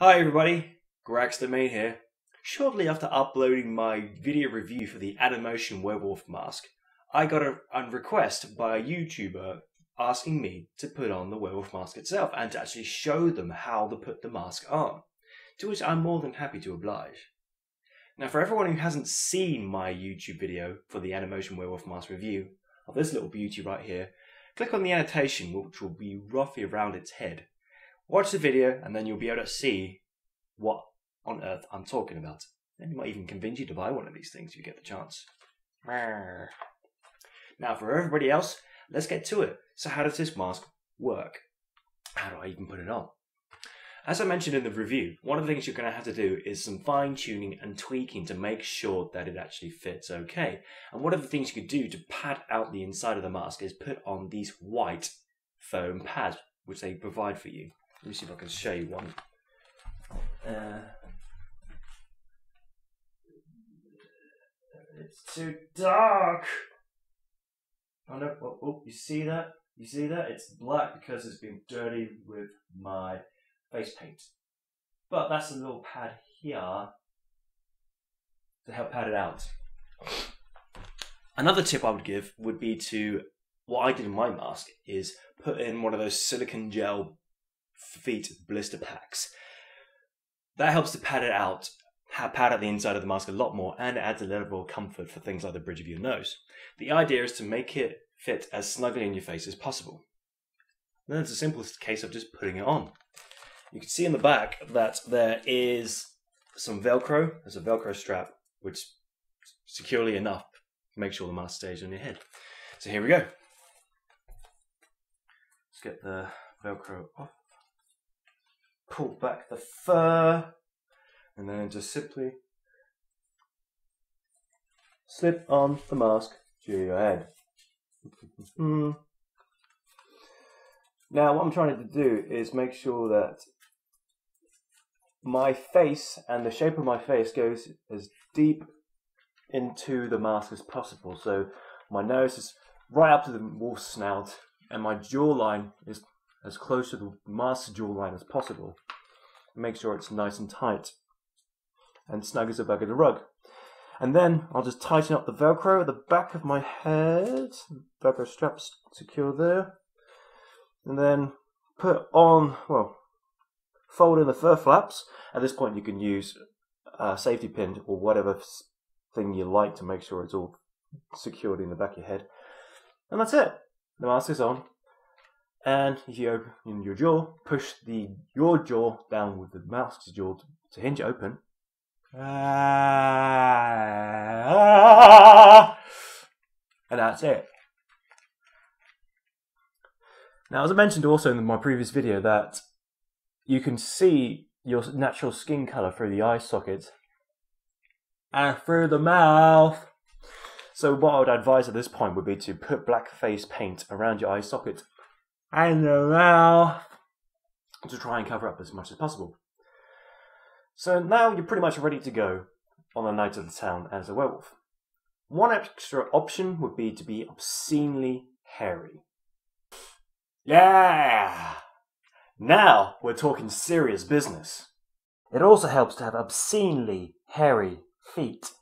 Hi everybody, Graxter Main here. Shortly after uploading my video review for the Animotion Werewolf mask, I got a, a request by a YouTuber asking me to put on the werewolf mask itself and to actually show them how to put the mask on, to which I'm more than happy to oblige. Now for everyone who hasn't seen my YouTube video for the Animotion Werewolf mask review of this little beauty right here, click on the annotation which will be roughly around its head Watch the video and then you'll be able to see what on earth I'm talking about. And it might even convince you to buy one of these things if you get the chance. Now, for everybody else, let's get to it. So, how does this mask work? How do I even put it on? As I mentioned in the review, one of the things you're going to have to do is some fine tuning and tweaking to make sure that it actually fits okay. And one of the things you could do to pad out the inside of the mask is put on these white foam pads, which they provide for you. Let me see if I can show you one. Uh, it's too dark. Oh no! Oh, oh, you see that? You see that? It's black because it's been dirty with my face paint. But that's a little pad here to help pad it out. Another tip I would give would be to what I did in my mask is put in one of those silicon gel feet blister packs. That helps to pad it out, pad out the inside of the mask a lot more, and adds a level of comfort for things like the bridge of your nose. The idea is to make it fit as snugly in your face as possible. Then it's the simplest case of just putting it on. You can see in the back that there is some Velcro. There's a Velcro strap, which securely enough make sure the mask stays on your head. So here we go. Let's get the Velcro off pull back the fur, and then just simply slip on the mask to your head. Hmm. now, what I'm trying to do is make sure that my face and the shape of my face goes as deep into the mask as possible. So my nose is right up to the wolf's snout, and my jawline is as close to the master jawline as possible. Make sure it's nice and tight and snug as a bug in a rug. And then I'll just tighten up the Velcro at the back of my head. Velcro straps secure there. And then put on, well, fold in the fur flaps. At this point, you can use a safety pin or whatever thing you like to make sure it's all secured in the back of your head. And that's it. The mask is on and you open your jaw, push the your jaw down with the mouth's jaw to, to hinge open. Ah. And that's it. Now, as I mentioned also in my previous video, that you can see your natural skin color through the eye socket and through the mouth. So, what I would advise at this point would be to put black face paint around your eye socket and the mouth to try and cover up as much as possible. So now you're pretty much ready to go on the night of the town as a werewolf. One extra option would be to be obscenely hairy. Yeah! Now we're talking serious business. It also helps to have obscenely hairy feet.